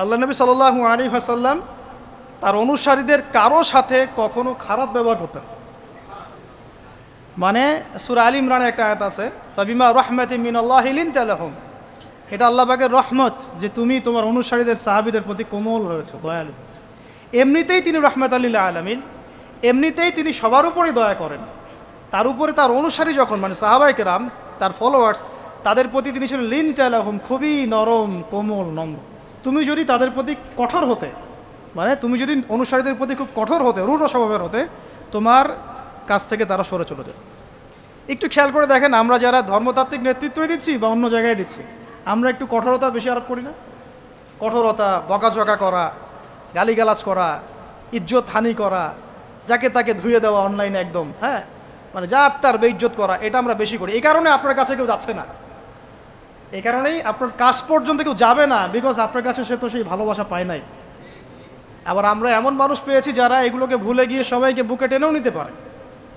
আল্লাহ নবী সাল্লাল্লাহু আলী হাসাল্লাম তার অনুসারীদের কারও সাথে কখনো খারাপ ব্যবহার করতেন মানে সুরা আলী ইমরানের একটা আয়াত আছে, ফাবিমা রহমত মিন আল্লাহ তালাহম এটা আল্লাহ পাকের রহমত যে তুমি তোমার অনুসারীদের, সাহাবিদের প্রতি কোমল হয়েছে, দয়ালু হয়েছে। এমনিতেই তিনি রহমত আল্লাহ আলমিন, এমনিতেই তিনি সবার উপরেই দয়া করেন। তার উপরে তার অনুসারী যখন মানে সাহাবাইকে রাম তার ফলোয়ার্স তাদের প্রতি তিনি ছিলেন লিন তালাহম খুবই নরম, কোমল, নম্র। তুমি যদি তাদের প্রতি কঠোর হতে মানে তুমি যদি অনুসারীদের প্রতি খুব কঠোর হতে, রূঢ় স্বভাবের হতে, তোমার কাছ থেকে তারা সরে চলে যায়। একটু খেয়াল করে দেখেন, আমরা যারা ধর্মতাত্ত্বিক নেতৃত্বই দিচ্ছি বা অন্য জায়গায় দিচ্ছি, আমরা একটু কঠোরতা বেশি আরোপ করি না? কঠোরতা, বকাঝকা করা, গালিগালাজ করা, ইজ্জত হানি করা, যাকে তাকে ধুয়ে দেওয়া অনলাইনে একদম হ্যাঁ? মানে যার তার বেইজ্জত করা, এটা আমরা বেশি করি। এই কারণে আপনার কাছে কেউ যাচ্ছে না। এই কারণেই আপনার কাজ পর্যন্ত কেউ যাবে না বিকজ আপনার কাছে সে তো সেই ভালোবাসা পায় নাই। আবার আমরা এমন মানুষ পেয়েছি যারা এগুলোকে ভুলে গিয়ে সবাইকে বুকে টেনেও নিতে পারে।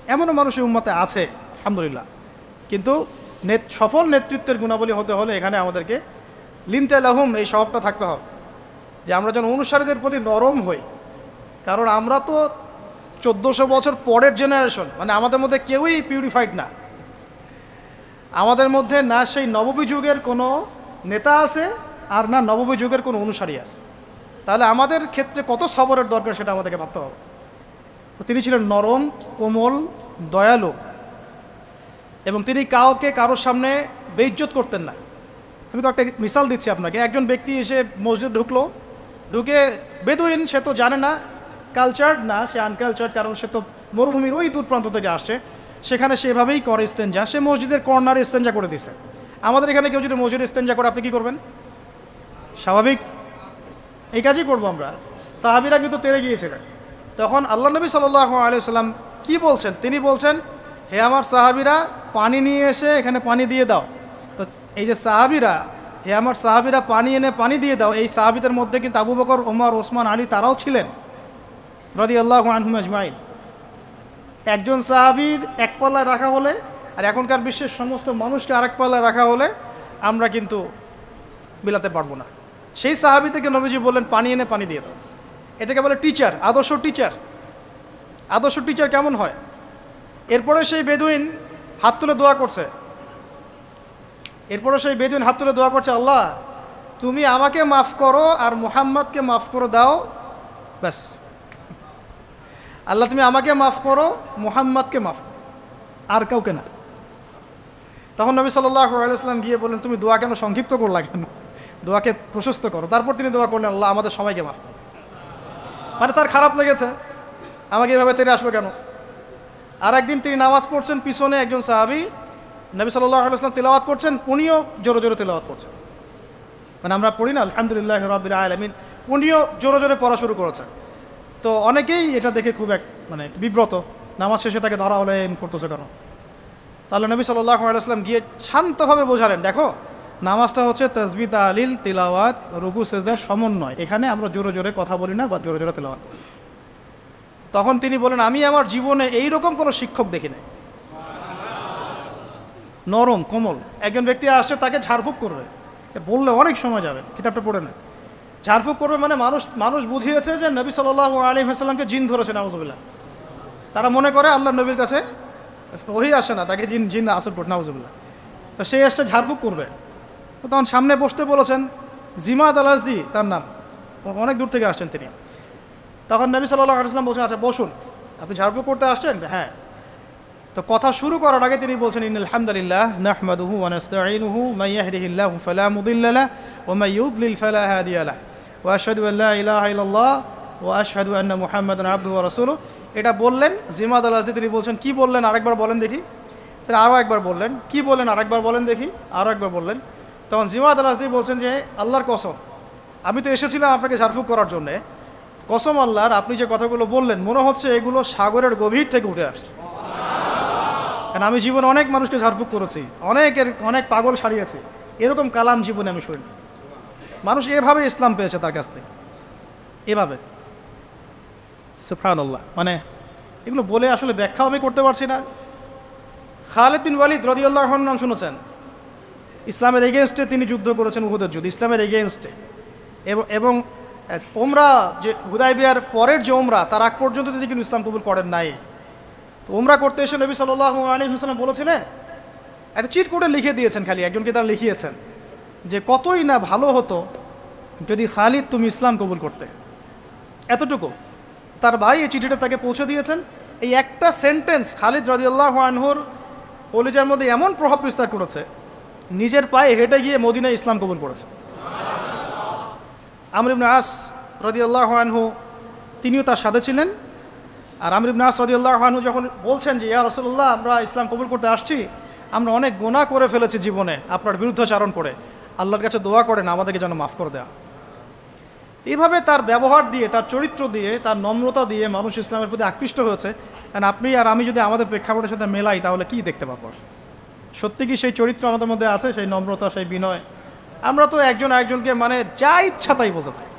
এমনও মানুষ উম্মতে আছে, আলহামদুলিল্লাহ। কিন্তু নেত সফল নেতৃত্বের গুণাবলী হতে হলে এখানে আমাদেরকে লিনতালাহুম এই স্বভাবটা থাকতে হবে। যে আমরা যেন অনুসারীদের প্রতি নরম হই। কারণ আমরা তো চোদ্দোশো বছর পরের জেনারেশন মানে আমাদের মধ্যে কেউই পিউরিফাইড না। আমাদের মধ্যে না সেই নববী যুগের কোনো নেতা আছে আর না নববী যুগের কোনো অনুসারী আছে। তাহলে আমাদের ক্ষেত্রে কত সবরের দরকার সেটা আমাদেরকে ভাবতে হবে। তিনি ছিলেন নরম, কোমল, দয়ালু এবং তিনি কাউকে কারোর সামনে বেইজ্জত করতেন না। আমি তো একটা মিসাল দিচ্ছি আপনাকে। একজন ব্যক্তি এসে মসজিদ ঢুকলো। ঢুকে বেদুইন, সে তো জানে না কালচার না, সে আনকালচার কারণ সে তো মরুভূমির ওই দূর প্রান্ত থেকে আসছে। সেখানে সেভাবেই করে ইস্তেঞ্জা। সে মসজিদের কর্নারে ইস্তেঞ্জা করে দিছে আমাদের এখানে কেউ যদি মসজিদ ইস্তেঞ্জা করে, আপনি কী করবেন? স্বাভাবিক? এই কাজই করব আমরা। সাহাবিরা কিন্তু তেরে গিয়েছিলেন। তখন আল্লাহ নবী সাল্লাহ আলিয়াল্লাম কি বলছেন? তিনি বলছেন, হে আমার সাহাবিরা, পানি নিয়ে এসে এখানে পানি দিয়ে দাও। তো এই যে সাহাবিরা, হে আমার সাহাবিরা, পানি এনে পানি দিয়ে দাও। এই সাহাবিদের মধ্যে কিন্তু আবু বকর, ওমর, ওসমান, আলী তারাও ছিলেন। রদি আল্লাহ আনহুম আজমাইন। একজন সাহাবির এক পাল্লায় রাখা হলে আর এখনকার বিশ্বের সমস্ত মানুষকে আরেক পাল্লায় রাখা হলে আমরা কিন্তু মিলাতে পারব না। সেই সাহাবি থেকে নবীজি বললেন, পানি এনে পানি দিয়ে দাও। এটাকে বলে টিচার আদর্শ টিচার আদর্শ টিচার কেমন হয়? এরপরে সেই বেদুইন হাত তুলে দোয়া করছে। এরপরে সেই বেদুইন হাত তুলে দোয়া করছে, আল্লাহ, তুমি আমাকে মাফ করো আর মুহাম্মদকে মাফ করে দাও। ব্যাস। আল্লাহ, তুমি আমাকে মাফ করো, মুহাম্মদকে মাফ করো, আর কাউকে না। তখন নবী সাল্লাম গিয়ে বললেন, তুমি দোয়া কেন সংক্ষিপ্ত করলা কেন? দোয়াকে প্রশস্ত করো। তারপর তিনি দোয়া করলেন, আল্লাহ, আমাদের সবাইকে মাফ করো। মানে তার খারাপ লেগেছে। আমাকে এভাবে তেরে আসবে কেন? আর একদিন তিনি নামাজ পড়ছেন, পিছনে একজন সাহাবি নবী সাল্লাহ তেলাওয়াত করছেন উনিও জোরে জোরে তেলাওয়াত করছেন। মানে আমরা পড়ি না, আলহামদুলিল্লাহ রবিল আলমিন উনিও জোরে জোরে পড়া শুরু করেছেন। তো অনেকেই এটা দেখে খুব এক মানে বিব্রত। নামাজ শেষে তাকে ধরা হলে পড়তেছে কেন? তাহলে নবী সাল্লাহ আলাইসলাম গিয়ে শান্তভাবে বোঝালেন, দেখো, নামাজটা হচ্ছে তসবি তালিল, তিলাওয়াত, রুকু সেজদার সমন্বয়। এখানে আমরা জোরে জোরে কথা বলি না বা জোরে জোরে তেলাওয়াত তখন তিনি বলেন, আমি আমার জীবনে এই রকম কোনো শিক্ষক দেখি নাই। নরম, কোমল। একজন ব্যক্তি আসছে, তাকে ঝাড়ফুঁক করবে। বললে অনেক সময় যাবে। কিতাবটা পড়ে না ঝাড়ফুঁক করবে মানে মানুষ মানুষ বুঝিয়েছে যে নবী সাল্লাহ আলী হাসাল্লামকে জিন ধরেছে নাউজুবিল্লাহ। তারা মনে করে আল্লাহ নবীর কাছে ওই আসে না, তাকে জিন জিন আসর পড়ে নাউজুবিল্লাহ। তো সে এসছে ঝাড়ফুঁক করবে। তো তখন সামনে বসতে বলেছেন জিমাদ আলাসদি তার নাম। অনেক দূর থেকে আসছেন তিনি। তখন নবী সাল্লাহ আলাইসলাম বলছেন আচ্ছা বসুন। আপনি ঝাড়ফুঁক করতে আসছেন? হ্যাঁ। তো কথা শুরু করার আগে তিনি বলছেন ইন আলহামদুলিল্লাহ নাহমাদুহু ওয়া নাস্তাঈনুহু, মান ইয়াহদিহিল্লাহু ফালা মুদিল্লা লাহ ওয়া ইউদ্লিল ফালা হাদিয়া লাহ ওয়া আশহাদু আন লা ইলাহা ওয়া আশহাদু আন্না মুহাম্মাদান আবদুহু ওয়া রাসূলুহু এটা বললেন জিমাদ আল তিনি বলছেন, কি বললেন? আরেকবার বলেন দেখি। ফের আরও একবার বললেন, কি বললেন? আরেকবার বলেন দেখি আরও একবার বললেন। তখন জিমাদ আল বলছেন যে, আল্লাহর কসম, আমি তো এসেছিলাম আপনাকে ঝাড়ফুঁক করার জন্যে। কসম আল্লাহর, আপনি যে কথাগুলো বললেন, মনে হচ্ছে এগুলো সাগরের গভীর থেকে উঠে আসছে। কারণ আমি জীবনে অনেক মানুষকে ঝাড়ফুঁক করেছি, অনেকের, অনেক পাগল সারিয়েছি। এরকম কালাম জীবনে আমি শুনি মানুষ এভাবে ইসলাম পেয়েছে তার কাছ থেকে। এভাবে। সুফানুল্লাহ মানে এগুলো বলে আসলে ব্যাখ্যাও আমি করতে পারছি না। খালেদ বিন ওয়ালিদ রদিউল্লাহর নাম শুনেছেন। ইসলামের এগেনস্টে তিনি যুদ্ধ করেছেন উহুদের যুদ্ধ, ইসলামের এগেনস্টে এবং ওমরা যে হুদাই বিয়ার পরের যে ওমরা তার আগ পর্যন্ত তিনি কিন্তু ইসলাম কবুল করেন নাই। তো ওমরা করতে এসে নবী সাল্লাহ আলী হুসলাম বলেছিলেন, একটা চিট করে লিখে দিয়েছেন খালি, একজনকে তারা লিখিয়েছেন। যে কতই না ভালো হতো যদি খালিদ তুমি ইসলাম কবুল করতে। এতটুকু। তার ভাই এই চিঠিটা তাকে পৌঁছে দিয়েছেন। এই একটা সেন্টেন্স খালিদ রাজিউল্লাহ আনহুর কলিজার মধ্যে এমন প্রভাব বিস্তার করেছে, নিজের পায়ে হেঁটে গিয়ে মদিনায় ইসলাম কবুল করেছে। আমর ইবনে আস রদিয়াল্লাহ আনহু, তিনিও তার সাথে ছিলেন। আর আমর ইবনে আস রদিয়াল্লাহ আনহু যখন বলছেন যে, ইয়া রসুল্লাহ আমরা ইসলাম কবুল করতে আসছি, আমরা অনেক গোনা করে ফেলেছি জীবনে, আপনার বিরুদ্ধাচারণ করে। আল্লাহর কাছে দোয়া করেন, আমাদেরকে যেন মাফ করে দেওয়া এইভাবে তার ব্যবহার দিয়ে, তার চরিত্র দিয়ে, তার নম্রতা দিয়ে মানুষ ইসলামের প্রতি আকৃষ্ট হয়েছে। কারণ আপনি আর আমি যদি আমাদের প্রেক্ষাপটের সাথে মেলাই, তাহলে কি দেখতে পাবো? সত্যি কি সেই চরিত্র আমাদের মধ্যে আছে, সেই নম্রতা, সেই বিনয়? আমরা তো একজন আরেকজনকে মানে যা ইচ্ছা তাই বলতে থাকি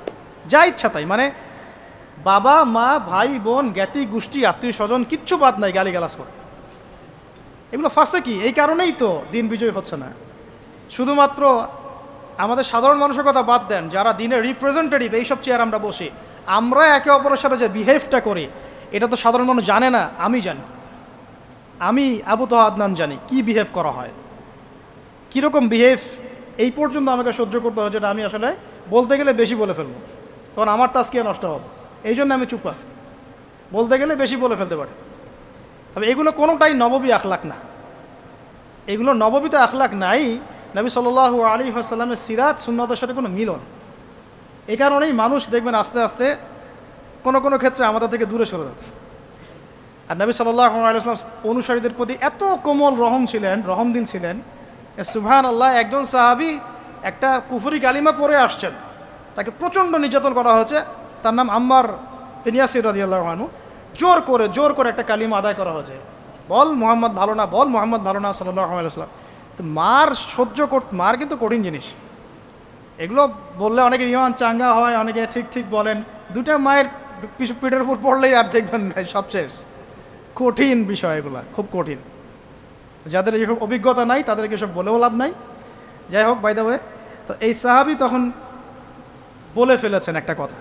যা ইচ্ছা তাই মানে বাবা, মা, ভাই, বোন, জ্ঞাতি, গোষ্ঠী, আত্মীয় স্বজন, কিচ্ছু বাদ নাই গালিগালাজ করে। এগুলো ফার্স্টে কি? এই কারণেই তো দিন বিজয় হচ্ছে না। শুধুমাত্র আমাদের সাধারণ মানুষের কথা বাদ দেন, যারা দিনের রিপ্রেজেন্টেটিভ এইসব চেয়ার আমরা বসি। আমরা একে অপরের সাথে যে বিহেভটা করি, এটা তো সাধারণ মানুষ জানে না, আমি জানি। আমি আবু তো আদনান জানি, কি বিহেভ করা হয়। কীরকম বিহেভ এই পর্যন্ত আমাকে সহ্য করতে হয় যেটা আমি আসলে বলতে গেলে বেশি বলে ফেলব। তখন আমার তাস্কিয়া নষ্ট হবে। এই জন্য আমি চুপ আছি। বলতে গেলে বেশি বলে ফেলতে পারি। তবে এগুলো কোনোটাই নববী আখলাক না। এগুলো নববীতে আখলাক নাই নবী সাল্লাহ আলী আসাল্লামের সিরাত সুন্নতের সাথে কোনো মিলন। এই কারণেই মানুষ দেখবেন আস্তে আস্তে কোনো কোনো ক্ষেত্রে আমাদের থেকে দূরে সরে যাচ্ছে। আর নবী সাল্লাহ আলাইসলাম অনুসারীদের প্রতি এত কোমল রহম ছিলেন রহম দিন ছিলেন সুবহান আল্লাহ একজন সাহাবি একটা কুফুরি কালিমা পরে আসছেন। তাকে প্রচণ্ড নির্যাতন করা হয়েছে। তার নাম আম্মার ইনিয়াসির রাজি আল্লাহানু জোর করে জোর করে একটা কালিমা আদায় করা হয়েছে। বল মোহাম্মদ ভালো না, বল মোহাম্মদ ভালো না সাল্লাহ আলাইসলাম তো মার সহ্য কর মার কিন্তু কঠিন জিনিস। এগুলো বললে অনেকে ইমান চাঙ্গা হয়, অনেকে ঠিক ঠিক বলেন। দুটা মায়ের পিছু পিঠের উপর পড়লেই আর দেখবেন সব শেষ। কঠিন বিষয় এগুলো, খুব কঠিন। যাদের এইসব অভিজ্ঞতা নাই, তাদেরকে সব বলেও লাভ নাই। যাই হোক বাইদা হয়ে তো এই সাহাবি তখন বলে ফেলেছেন একটা কথা।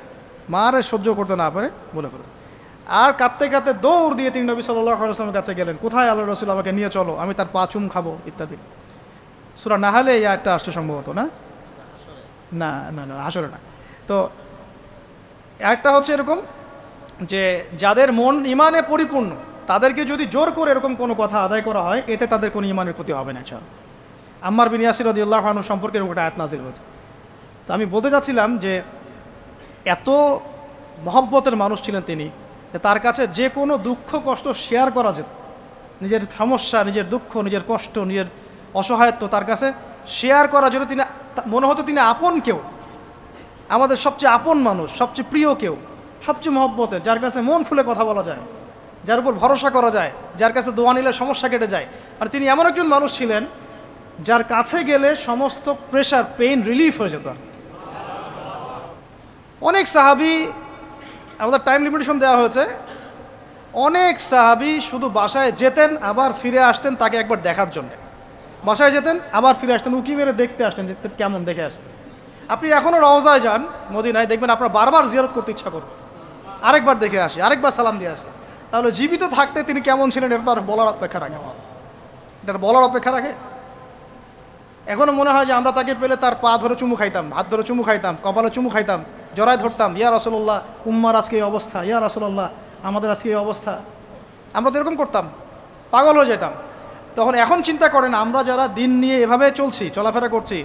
মারে সহ্য করতে না পারে, বলে ফেলেছেন। আর কাঁদতে কাঁদতে দৌড় দিয়ে তিনি নবী সাল্লাহ আসলামের কাছে গেলেন। কোথায় আল্লাহ রসুল আমাকে নিয়ে চলো, আমি তার পা চুম খাব, ইত্যাদি। সুরা না হলে এই একটা আসছে সম্ভবত, না? না না না আসলে না। তো একটা হচ্ছে এরকম যে, যাদের মন ইমানে পরিপূর্ণ, তাদেরকে যদি জোর করে এরকম কোনো কথা আদায় করা হয়, এতে তাদের কোনো ইমানের ক্ষতি হবে না চাল আম্মার বিন ইয়াসির রদিউল্লাহ খানু সম্পর্কে এরকম একটা আয়াত নাজির হয়েছে। তো আমি বলতে চাচ্ছিলাম যে, এত মহব্বতের মানুষ ছিলেন তিনি তার কাছে যে কোনো দুঃখ, কষ্ট শেয়ার করা যেত। নিজের সমস্যা, নিজের দুঃখ, নিজের কষ্ট, নিজের অসহায়ত্ব তার কাছে শেয়ার করার জন্য তিনি মনে হতো তিনি আপন কেউ। আমাদের সবচেয়ে আপন মানুষ, সবচেয়ে প্রিয় কেউ, সবচেয়ে মহব্বতের, যার কাছে মন খুলে কথা বলা যায়, যার উপর ভরসা করা যায়, যার কাছে দোয়া নিলে সমস্যা কেটে যায়। আর তিনি এমন একজন মানুষ ছিলেন যার কাছে গেলে সমস্ত প্রেশার পেইন রিলিফ হয়ে যেত। অনেক সাহাবি, আমাদের টাইম লিমিটেশন দেওয়া হয়েছে, অনেক সাহাবি শুধু বাসায় যেতেন, আবার ফিরে আসতেন তাকে একবার দেখার জন্য। বাসায় যেতেন, আবার ফিরে আসতেন। উকি মেরে দেখতে আসতেন যে কেমন দেখে আসেন আপনি এখনও রওজায় যান মদিনায়, দেখবেন আপনার বারবার জিয়ারত করতে ইচ্ছা করবে আরেকবার দেখে আসি, আরেকবার সালাম দিয়ে আসি। তাহলে জীবিত থাকতে তিনি কেমন ছিলেন, এটা তার বলার অপেক্ষা রাখে। এটার বলার অপেক্ষা রাখে। এখনও মনে হয় যে আমরা তাকে পেলে তার পা ধরে চুমু খাইতাম, হাত ধরে চুমু খাইতাম, কপালে চুমু খাইতাম, জড়ায় ধরতাম, ইয়া রসল্লাহ উম্মার আজকে এই অবস্থা, ইয়া রসল্লাহ আমাদের আজকে এই অবস্থা। আমরা তো এরকম করতাম, পাগল হয়ে যেতাম। তখন এখন চিন্তা করেন, আমরা যারা দিন নিয়ে এভাবে চলছি, চলাফেরা করছি,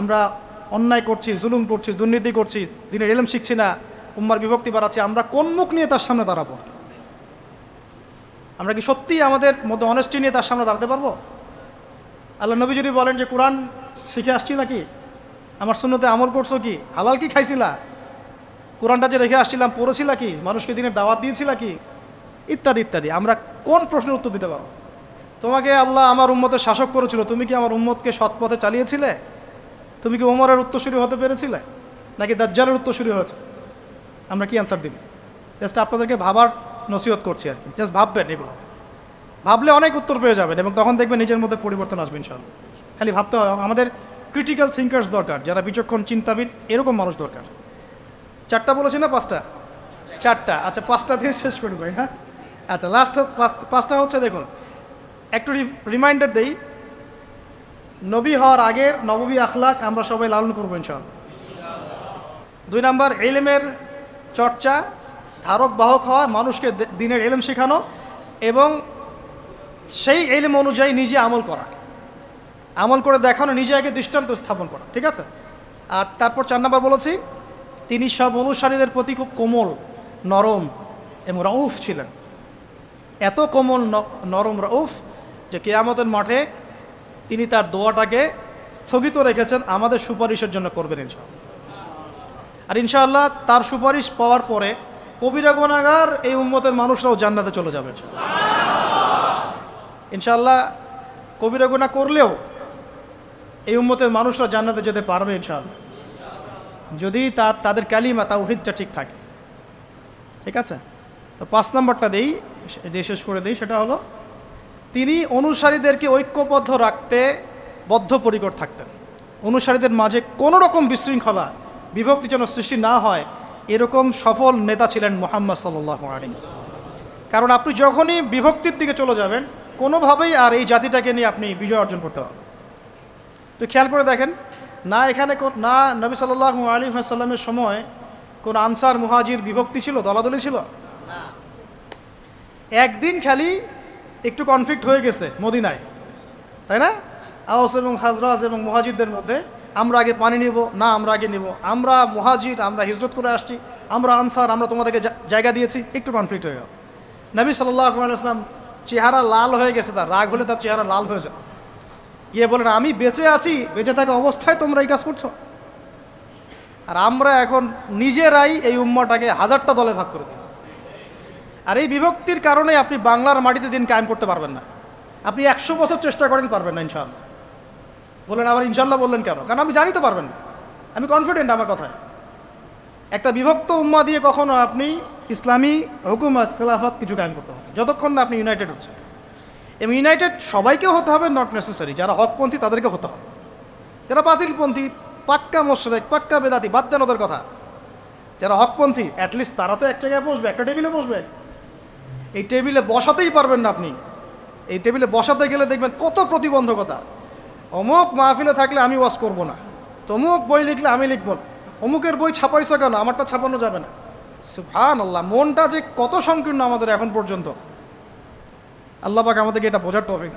আমরা অন্যায় করছি, জুলুম করছি, দুর্নীতি করছি, দিনের এলম শিখছি না, উম্মার বিভক্তি বাড়াচ্ছি, আমরা কোন মুখ নিয়ে তার সামনে দাঁড়াবো? আমরা কি সত্যিই আমাদের মধ্যে অনেস্টি নিয়ে তার সামনে দাঁড়াতে পারব? আল্লাহ নবী যদি বলেন যে, কোরআন শিখে আসছি নাকি? আমার শূন্যতে আমল করছ কি? হালাল কি খাইছিলা? কোরআনটা যে রেখে আসছিলাম, পড়েছিলা কি? মানুষকে দিনের দাওয়াত দিয়েছিলা কি? ইত্যাদি ইত্যাদি। আমরা কোন প্রশ্নের উত্তর দিতে পারব? তোমাকে আল্লাহ আমার উম্মতের শাসক করেছিল। তুমি কি আমার উম্মতকে সৎ পথে চালিয়েছিলে? তুমি কি উমরের উত্তরসূরি হতে পেরেছিলে? নাকি দাজ্জালের উত্তরসূরি হয়েছে? আমরা কি অ্যান্সার দিব? জাস্ট আপনাদেরকে ভাবার নসিহত করছি আর কি। জাস্ট ভাববেন এগুলো। ভাবলে অনেক উত্তর পেয়ে যাবেন এবং তখন দেখবেন নিজের মধ্যে পরিবর্তন আসবে ইনশাল্লাহ খালি ভাবতে হয়, আমাদের ক্রিটিক্যাল থিঙ্কার্স দরকার, যারা বিচক্ষণ, চিন্তাবিদ, এরকম মানুষ দরকার। চারটা বলেছি না পাঁচটা? চারটা। আচ্ছা পাঁচটা দিয়ে শেষ করি হ্যাঁ? আচ্ছা লাস্ট পাঁচটা হচ্ছে দেখুন। একটু রিমাইন্ডার দেই, নবী হওয়ার আগের নববী আখলাক আমরা সবাই লালন করব ইনশাআল্লাহ। দুই নম্বর, এলেমের চর্চা, ধারক বাহক হওয়া, মানুষকে দিনের এলেম শেখানো এবং সেই এলেম অনুযায়ী নিজে আমল করা। আমল করে দেখানো, নিজে আগে দৃষ্টান্ত স্থাপন করা, ঠিক আছে? আর তারপর চার নম্বর বলেছি, তিনি সব অনুসারীদের প্রতি খুব কোমল, নরম এবং রউফ ছিলেন। এত কোমল নরম, রউফ যে কেয়ামতের মাঠে তিনি তার দোয়াটাকে স্থগিত রেখেছেন আমাদের সুপারিশের জন্য করবেন ইনশাআল্লাহ। আর ইনশাআল্লাহ তার সুপারিশ পাওয়ার পরে কবিরা গুনাগার এই উম্মতের মানুষরাও জান্নাতে চলে যাবে। ইনশাআল্লাহ কবিরা গুনাহ করলেও এই উম্মতের মানুষরা জান্নাতে যেতে পারবে ইনশাআল্লাহ। যদি তার তাদের ক্যালিমা, তাওহিদটা ঠিক থাকে। ঠিক আছে? তো পাঁচ নম্বরটা দেই, যে শেষ করে দেই, সেটা হলো তিনি অনুসারীদেরকে ঐক্যবদ্ধ রাখতে বদ্ধপরিকর থাকতেন। অনুসারীদের মাঝে কোনো রকম বিশৃঙ্খলা, বিভক্তি যেন সৃষ্টি না হয়, এরকম সফল নেতা ছিলেন মোহাম্মদ সাল্লাহ আলী কারণ আপনি যখনই বিভক্তির দিকে চলে যাবেন, কোনোভাবেই আর এই জাতিটাকে নিয়ে আপনি বিজয় অর্জন করতে পারবেন তো খেয়াল করে দেখেন, না এখানে না নবী সাল্লাহ আলী সাল্লামের সময় কোন আনসার, মুহাজির বিভক্তি ছিল, দলাদলি ছিল? একদিন খালি একটু কনফ্লিক্ট হয়ে গেছে মদিনায়, তাই না? আওস এবং হাজরাজ এবং মহাজিদদের মধ্যে, আমরা আগে পানি নিব, না আমরা আগে নিব। আমরা মহাজিদ আমরা হিজরত করে আসছি, আমরা আনসার, আমরা তোমাদেরকে জায়গা দিয়েছি, একটু কনফ্লিক্ট হয়ে গেল। নবী সাল্লাহ আলাইসলাম চেহারা লাল হয়ে গেছে তার, রাগ হলে তার চেহারা লাল হয়ে যায় গিয়ে বলেন, আমি বেঁচে আছি, বেঁচে থাকা অবস্থায় তোমরা এই কাজ করছ? আর আমরা এখন নিজেরাই এই উম্মাটাকে হাজারটা দলে ভাগ করে দিয়েছি আর এই বিভক্তির কারণে আপনি বাংলার মাটিতে দিন কায়েম করতে পারবেন না। আপনি একশো বছর চেষ্টা করেন পারবেন না ইনশাল্লাহ বললেন, আবার ইনশাল্লাহ বললেন কেন? কারণ আমি জানি তো পারবেন আমি কনফিডেন্ট আমার কথায়। একটা বিভক্ত উম্মা দিয়ে কখনো আপনি ইসলামী হুকুমত, খেলাফত কিছু কায়েম করতে হবে যতক্ষণ না আপনি ইউনাইটেড হচ্ছে এবং ইউনাইটেড সবাইকেও হতে হবে নট নেসেসারি যারা হকপন্থী, তাদেরকে হতে হবে। যারা বাতিলপন্থী, পাক্কা মোশরেক, পাক্কা বেদাতি, বাদ দেন ওদের কথা। যারা হকপন্থী অ্যাটলিস্ট তারা তো এক জায়গায় বসবে, একটা টেবিলে বসবে। এই টেবিলে বসাতেই পারবেন না আপনি। এই টেবিলে বসাতে গেলে দেখবেন কত প্রতিবন্ধকতা। অমুক মাহফিলে থাকলে আমি ওয়াজ করব না। তমুক বই লিখলে আমি লিখব অমুকের বই ছাপাইছ কেন? আমারটা ছাপানো যাবে না। সুফান আল্লাহ মনটা যে কত সংকীর্ণ আমাদের এখন পর্যন্ত। আল্লাহ পাক আমাদেরকে এটা বোঝার তফিক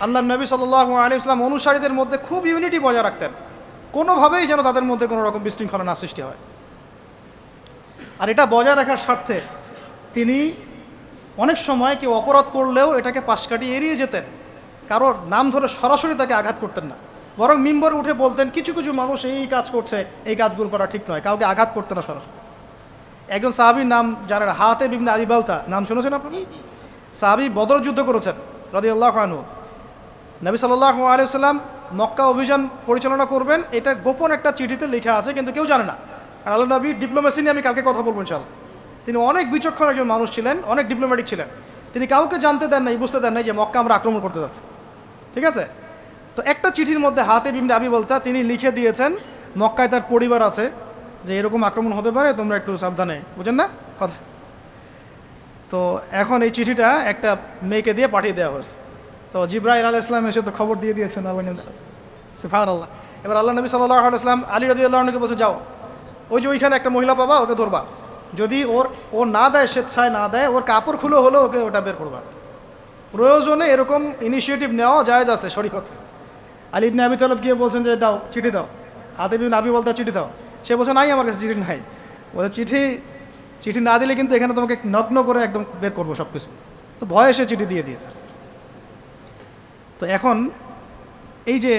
আল্লাহ নবী সাল্লাহ আলী ইসলাম অনুসারীদের মধ্যে খুব ইউনিটি বজায় রাখতেন। কোনোভাবেই যেন তাদের মধ্যে কোনো রকম বিশৃঙ্খলা না সৃষ্টি হয়। আর এটা বজায় রাখার স্বার্থে তিনি অনেক সময় কেউ অপরাধ করলেও এটাকে পাশ কাটিয়ে এড়িয়ে যেতেন। কারোর নাম ধরে সরাসরি তাকে আঘাত করতেন না। বরং মিম্বরে উঠে বলতেন কিছু কিছু মানুষ এই কাজ করছে এই কাজগুলো করা ঠিক নয় কাউকে আঘাত করতেন না সরাসরি। একজন সাহাবির নাম জানেন হাতে বিভিন্ন আবিবালতা নাম শুনেছেন আপনি সাহাবি বদর যুদ্ধ করেছেন রদি আল্লাহ আনু নবী সাল্লাহ আলিয়াল্লাম মক্কা অভিযান পরিচালনা করবেন এটা গোপন একটা চিঠিতে লেখা আছে কিন্তু কেউ জানে না। আর আল্লাহ নবী ডিপ্লোমেসি নিয়ে আমি কালকে কথা বলব ইনশাল্লাহ তিনি অনেক বিচক্ষণ একজন মানুষ ছিলেন, অনেক ডিপ্লোম্যাটিক ছিলেন। তিনি কাউকে জানতে দেন নাই, বুঝতে দেন নাই যে মক্কা আমরা আক্রমণ করতে যাচ্ছি। ঠিক আছে? তো একটা চিঠির মধ্যে হাতে বিমনে আবি বলতা তিনি লিখে দিয়েছেন, মক্কায় তার পরিবার আছে, যে এরকম আক্রমণ হতে পারে, তোমরা একটু সাবধানে। বুঝেন না? কথা। তো এখন এই চিঠিটা একটা মেয়েকে দিয়ে পাঠিয়ে দেওয়া হয়েছে। তো জিব্রাহিল আল ইসলাম এসে তো খবর দিয়ে দিয়েছেন আল্লাহ সিফার আল্লাহ এবার আল্লাহ নবী সাল্লাহ ইসলাম আলী রদি আল্লাহকে বলছে, যাও। ওই যে ওইখানে একটা মহিলা পাবা, ওকে ধরবা। যদি ওর, ও না দেয় স্বেচ্ছায় না দেয়, ওর কাপড় খুলে হলেও ওকে ওটা বের করবা। প্রয়োজনে এরকম ইনিশিয়েটিভ নেওয়া যায় আছে শরীফতে আলী ইবনে আবি তলব গিয়ে বলছেন যে, দাও, চিঠি দাও। হাতে বিন আবি বলতে, চিঠি দাও। সে বলছে, নাই আমার কাছে চিঠি নাই। বলছে, চিঠি চিঠি না দিলে কিন্তু এখানে তোমাকে নগ্ন করে একদম বের করব সব কিছু তো ভয়ে সে চিঠি দিয়ে দিয়েছে। তো এখন এই যে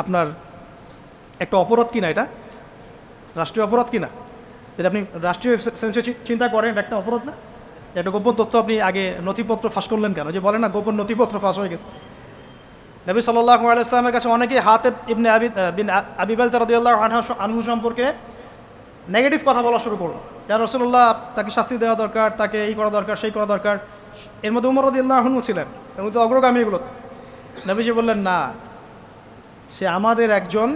আপনার একটা অপরাধ কিনা এটা? রাষ্ট্রীয় অপরাধ কিনা? যদি আপনি রাষ্ট্রীয় সেন্সে চিন্তা করেন একটা অপরাধ না? একটা গোপন তথ্য আপনি আগে নথিপত্র ফাঁস করলেন কেন? যে বলে না, গোপন নথিপত্র ফাঁস হয়ে গেছে। নবী সাল্লাহ আলাইসলামের কাছে অনেকেই হাতে ইবনে আবি বিন আবিবাল তারদিয়াল্লাহ আনহু সম্পর্কে নেগেটিভ কথা বলা শুরু করল। যা রসুল্লাহ তাকে শাস্তি দেওয়া দরকার, তাকে এই করা দরকার, সেই করা দরকার। এর মধ্যে উমর রদিয়াল্লাহ আহনু ছিলেন, এবং তো অগ্রগামী এগুলোতে নবীজি বললেন, না, সে আমাদের একজন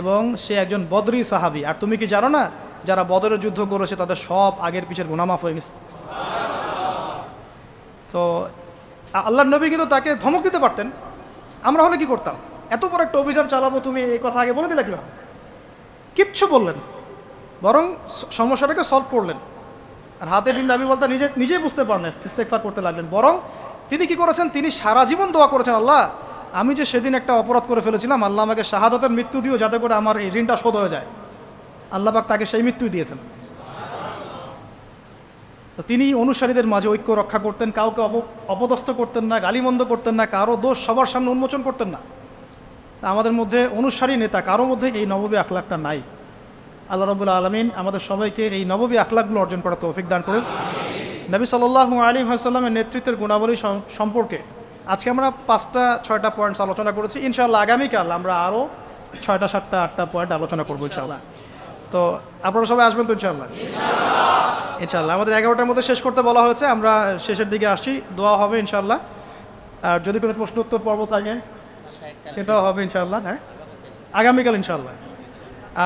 এবং সে একজন বদরি সাহাবি। আর তুমি কি জানো না যারা বদরের যুদ্ধ করেছে, তাদের সব আগের পিছের গুনামাফ হয়ে গেছে। তো আল্লাহ নবী কিন্তু তাকে ধমক দিতে পারতেন। আমরা হলে কি করতাম? এত বড় একটা অভিযান চালাবো, তুমি এই কথা আগে বলে দিলে কীভাবে? কিচ্ছু বললেন বরং সমস্যাটাকে সলভ করলেন। আর হাতে দিন দাবি বলতে নিজে, নিজেই বুঝতে পারলেন ইস্তেকফার করতে লাগলেন। বরং তিনি কি করেছেন? তিনি সারা জীবন দোয়া করেছেন, আল্লাহ, আমি যে সেদিন একটা অপরাধ করে ফেলেছিলাম, আল্লাহ আমাকে শাহাদতের মৃত্যু দিও, যাতে করে আমার এই ঋণটা শোধ হয়ে যায়। আল্লাহ পাক তাকে সেই মৃত্যু দিয়েছেন। তো তিনি অনুসারীদের মাঝে ঐক্য রক্ষা করতেন, কাউকে অপদস্থ করতেন না, গালিমন্দ করতেন না, কারও দোষ সবার সামনে উন্মোচন করতেন না। আমাদের মধ্যে অনুসারী নেতা কারও মধ্যে এই নববী আখলাকটা নাই। আল্লাহ রবুল্লা আলমিন আমাদের সবাইকে এই নববী আখলাকগুলো অর্জন করার তৌফিক দান করুন। নবী সাল্লাহ আলী হাসাল্লামের নেতৃত্বের গুণাবলী সম্পর্কে আজকে আমরা পাঁচটা, ছয়টা পয়েন্টস আলোচনা করেছি। ইনশাআল্লাহ আগামীকাল আমরা আরও ছয়টা, সাতটা, আটটা পয়েন্ট আলোচনা করব ইনশাআল্লাহ। তো আপনারা সবাই আসবেন তো ইনশাল্লাহ ইনশাল্লাহ আমাদের এগারোটার মধ্যে শেষ করতে বলা হয়েছে। আমরা শেষের দিকে আসছি। দোয়া হবে ইনশাল্লাহ আর যদি কোনো প্রশ্ন উত্তর পর্ব থাকে সেটাও হবে ইনশাল্লাহ হ্যাঁ? আগামীকাল ইনশাল্লাহ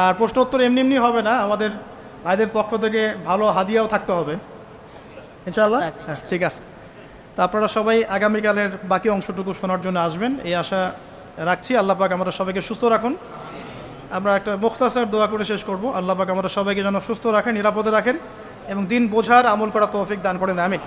আর প্রশ্ন উত্তর এমনি এমনি হবে না। আমাদের ভাইদের পক্ষ থেকে ভালো হাদিয়াও থাকতে হবে। ইনশাল্লাহ হ্যাঁ ঠিক আছে। তা আপনারা সবাই আগামীকালের বাকি অংশটুকু শোনার জন্য আসবেন। এই আশা রাখছি। আল্লাহ পাক আমরা সবাইকে সুস্থ রাখুন। আমরা একটা মুখতাসার দোয়া করে শেষ করব। আল্লাহ পাক আমাদের সবাইকে যেন সুস্থ রাখেন, নিরাপদে রাখেন এবং দিন বোঝার আমল করা তৌফিক দান করেন, আমিন।